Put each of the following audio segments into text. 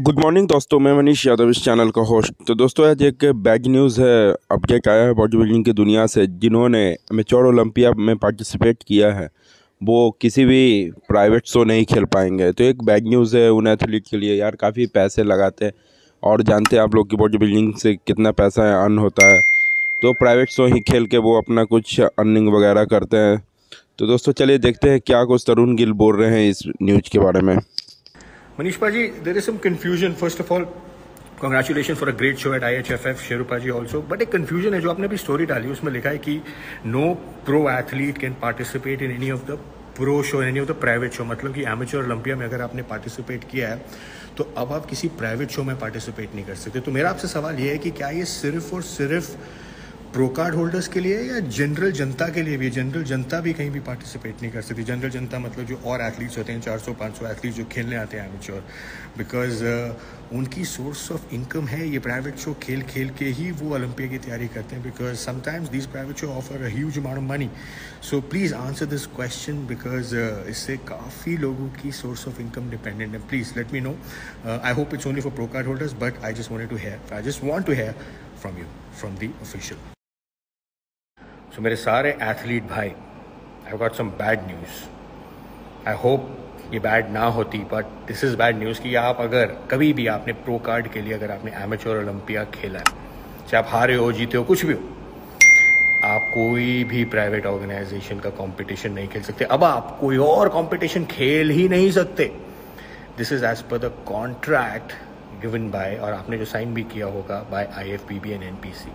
Good morning दोस्तों। मैं मनीष यादव इस चैनल का होस्ट तो दोस्तों, आज एक बैड न्यूज़ है। अपडेट आया है बॉडी बिल्डिंग की दुनिया से, जिन्होंने मेचोर ओलंपिया में पार्टिसिपेट किया है। वो किसी भी प्राइवेट शो नहीं खेल पाएँगे। तो एक बैड न्यूज़ है उन एथलीट के लिए। यार, काफ़ी पैसे लगाते हैं। और जानते हैं आप लोग की बॉडी बिल्डिंग से कितना पैसा अर्न होता है। तो प्राइवेट शो ही खेल के वो अपना कुछ अर्निंग वगैरह करते हैं। तो दोस्तों, चलिए देखते हैं क्या कुछ तरुण गिल बोल रहे हैं इस न्यूज़ के बारे में। Manish Paji, there is some confusion. First of all, congratulations for a great show at IHFF, Sherupa ji also. But एक confusion है जो आपने अभी story डाली उसमें लिखा है कि pro athlete can participate in any of the pro show in any of the private show मतलब कि amateur ओलंपिया में अगर आपने participate किया है तो अब आप किसी private show में participate नहीं कर सकते तो मेरा आपसे सवाल ये है कि क्या ये सिर्फ़ और सिर्फ़ प्रो कार्ड होल्डर्स के लिए या जनरल जनता के लिए भी? जनरल जनता भी कहीं भी पार्टिसिपेट नहीं कर सकती। जनरल जनता मतलब जो और एथलीट्स होते हैं 400 500 एथलीट्स जो खेलने आते हैं एमेच्योर बिकॉज़ uh, उनकी सोर्स ऑफ़ इनकम है ये प्राइवेट शो खेल खेल के ही वो ओलंपिया की तैयारी करते हैं। Because sometimes this private show offer a huge amount of money so please answer this question because इससे काफ़ी लोगों की सोर्स ऑफ़ इनकम डिपेंडेंट है। Please let me know I hope it's only for pro card holders but I just want to hear I just want to hear from you from the official so मेरे सारे athlete भाई I got some bad news I hope ये bad ना होती but this is bad news कि आप अगर कभी भी आपने प्रो कार्ड के लिए अगर आपने एमेचोर ओलंपिया खेला है, चाहे आप हारे हो, जीते हो, कुछ भी हो, आप कोई भी प्राइवेट ऑर्गेनाइजेशन का कंपटीशन नहीं खेल सकते। अब आप कोई और कंपटीशन खेल ही नहीं सकते। This is as per the contract given by और आपने जो साइन भी किया होगा by I F P B and N P C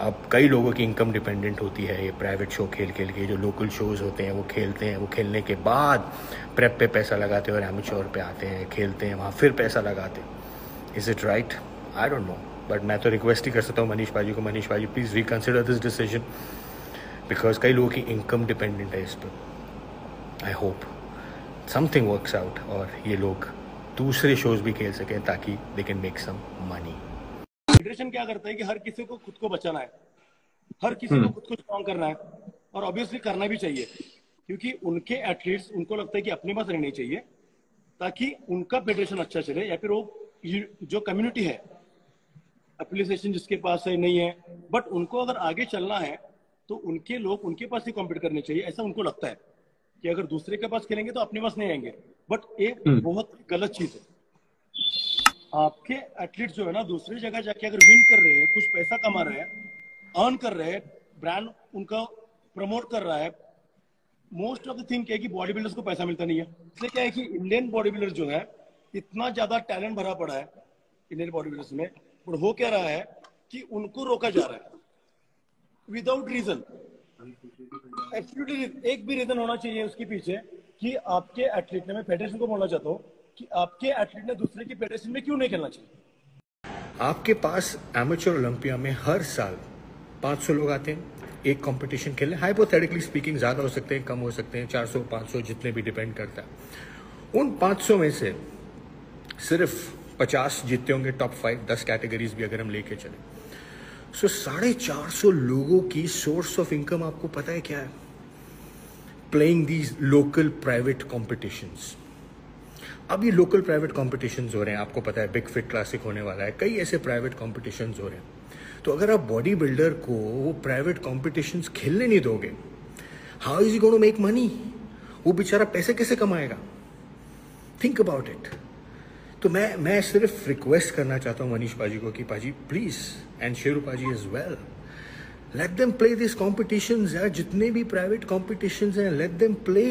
अब कई लोगों की इनकम डिपेंडेंट होती है, ये प्राइवेट शो खेल खेल के जो लोकल शोज़ होते हैं, वो खेलते हैं, वो खेलने के बाद प्रेप पे पैसा लगाते हैं और एमेच्योर पे आते हैं, खेलते हैं, वहाँ फिर पैसा लगाते हैं। Is it right I don't know but मैं तो रिक्वेस्ट ही कर सकता हूँ मनीष भाजी को, मनीष भाजी please reconsider this decision because कई लोगों की इनकम डिपेंडेंट है इस पर। I hope something works out और ये लोग दूसरे शोज़ भी खेल सकें ताकि they can make some money federation क्या करता है कि हर किसी को खुद को बचाना है। हर किसी को खुद को स्ट्रॉन्ग करना है और ऑब्वियसली करना भी चाहिए क्योंकि उनके एथलीट्स उनको लगता है कि अपने पास रहनी चाहिए ताकि उनका फेडरेशन अच्छा चले या फिर वो जो कम्युनिटी है एप्लीकेशन जिसके पास है नहीं है बट उनको अगर आगे चलना है तो उनके लोग उनके पास ही कॉम्पीट करने चाहिए ऐसा उनको लगता है कि अगर दूसरे के पास खेलेंगे तो अपने पास नहीं आएँगे। बट एक बहुत गलत चीज़ है। आपके एथलीट जो है ना, दूसरी जगह जाके अगर विन कर रहे हैं, कुछ पैसा कमा रहे हैं अर्न कर रहे हैं ब्रांड उनका प्रमोट कर रहा है मोस्ट ऑफ़ द थिंग क्या है कि बॉडी बिल्डर्स को पैसा मिलता नहीं है। इसलिए क्या है कि इंडियन बॉडी बिल्डर जो है, इतना ज़्यादा टैलेंट भरा पड़ा है इंडियन बॉडी बिल्डर्स में पर हो क्या रहा है कि उनको रोका जा रहा है। विदाउट रीजन एक्चुअली एक भी रीजन होना चाहिए उसके पीछे कि आपके एथलीट ने, मैं फेडरेशन को बोलना चाहता हूँ कि आपके एथलीट ने दूसरे की फेडरेशन में क्यों नहीं खेलना चाहिए? आपके पास एमेचर ओलंपिया में हर साल 500 लोग आते हैं। एक कंपटीशन खेलने। हाइपोथेटिकली स्पीकिंग ज़्यादा हो सकते हैं, कम हो सकते हैं। 400 500 जितने भी डिपेंड करता है। उन 500 में से सिर्फ़ 50 जीतते होंगे टॉप फाइव दस कैटेगरीज भी अगर हम लेके चले। सो साढ़े चार सौ लोगों की सोर्स ऑफ़ इनकम आपको पता है क्या है? Playing these local private competitions अब ये लोकल प्राइवेट कॉम्पिटिशन हो रहे हैं। आपको पता है बिग फिट क्लासिक होने वाला है। कई ऐसे प्राइवेट कॉम्पिटिशन हो रहे हैं। तो अगर आप बॉडी बिल्डर को वो प्राइवेट कॉम्पिटिशन खेलने नहीं दोगे how is to make money वो बेचारा पैसे कैसे कमाएगा? थिंक अबाउट इट तो मैं मैं सिर्फ़ रिक्वेस्ट करना चाहता हूँ मनीष पाजी को कि, पाजी प्लीज़ एंड शेरू पाजी is well let them play this competition यार। जितने भी प्राइवेट कॉम्पिटिशन हैं लेट देम प्ले